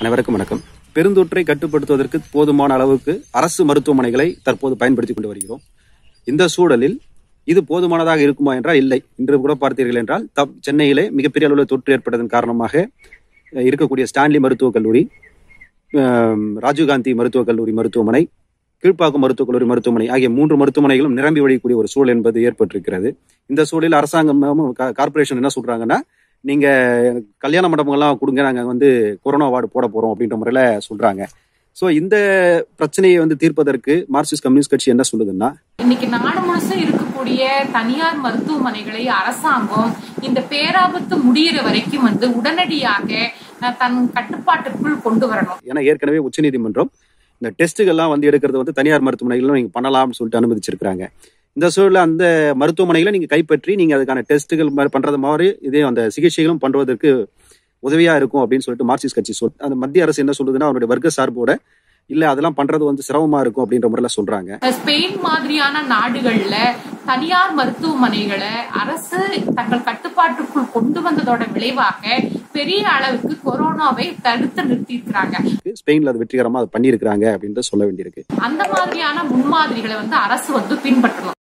அனைவருக்கும் வணக்கம். பெருந்தொற்றை கட்டுப்படுத்துவதற்கு போதுமான அளவுக்கு அரசு மருத்துவமனைகளை தற்போது பயன்படுத்திக் கொண்டு வருகிறோம். இந்த சூழலில் இது போதுமானதாக இருக்குமா என்றால் இல்லை. இன்று கூட பார்த்தீர்கள் என்றால் தப் சென்னையிலே மிகப்பெரிய அளவில் தொற்று ஏற்பட்டதன் காரணமாக இருக்கக்கூடிய ஸ்டான்லி மருத்துவக் கல்லூரி ராஜீவ்காந்தி மருத்துவக் கல்லூரி மருத்துவமனை கீழ்ப்பாக்கம் மருத்துவக் கல்லூரி மருத்துவமனை ஆகிய மூன்று மருத்துவமனைகளும் நிரம்பி வழியக்கூடிய ஒரு சூழல் என்பது ஏற்பட்டிருக்கிறது. இந்த சூழலில் அரசாங்கம் கார்பரேஷன் கார்ப்பரேஷன் என்ன சொல்றாங்கன்னா நீங்க கல்யாண மண்டபங்கள்லாம் கொடுங்க நாங்க வந்து கொரோனா வார்டு போட போறோம் அப்படின்ற முறையில சொல்றாங்க. சோ இந்த பிரச்சனையை வந்து தீர்ப்பதற்கு மார்க்சிஸ்ட் கம்யூனிஸ்ட் கட்சி என்ன சொல்லுதுன்னா இன்னைக்கு நாடு முழுசும் இருக்கக்கூடிய தனியார் மருத்துவமனைகளை அரசாங்கம் இந்த பேராபத்து முடியிற வரைக்கும் வந்து உடனடியாக தன் கட்டுப்பாட்டுக்குள் கொண்டு வரணும். ஏன்னா ஏற்கனவே உச்சநீதிமன்றம் இந்த டெஸ்ட்டுகள்லாம் வந்து எடுக்கிறது வந்து தனியார் மருத்துவமனைகளும் நீங்க பண்ணலாம்னு சொல்லிட்டு அனுமதிச்சிருக்காங்க இந்த சூழலில் அந்த மருத்துவமனைகளை நீங்க கைப்பற்றி நீங்க அதுக்கான டெஸ்ட்டுகள் பண்றது மாதிரி இதே அந்த சிகிச்சைகளும் பண்றதற்கு உதவியா இருக்கும் அப்படின்னு சொல்லிட்டு மார்க்சிஸ்ட் கட்சி சொல் அந்த மத்திய அரசு என்ன சொல்லுதுன்னா அவருடைய வர்க்க சார்போட இல்ல அதெல்லாம் பண்றது வந்து சிரமமா இருக்கும் அப்படின்ற முறையில சொல்றாங்க. ஸ்பெயின் மாதிரியான நாடுகள்ல தனியார் மருத்துவமனைகளை அரசு தங்கள் கட்டுப்பாட்டுக்குள் கொண்டு வந்ததோட விளைவாக பெரிய அளவுக்கு கொரோனாவை தடுத்து நிறுத்தியிருக்கிறாங்க. ஸ்பெயின்ல அது வெற்றிகரமா அது பண்ணியிருக்கிறாங்க அப்படின்னு சொல்ல வேண்டியிருக்கு. அந்த மாதிரியான முன்மாதிரிகளை வந்து அரசு வந்து பின்பற்றணும்.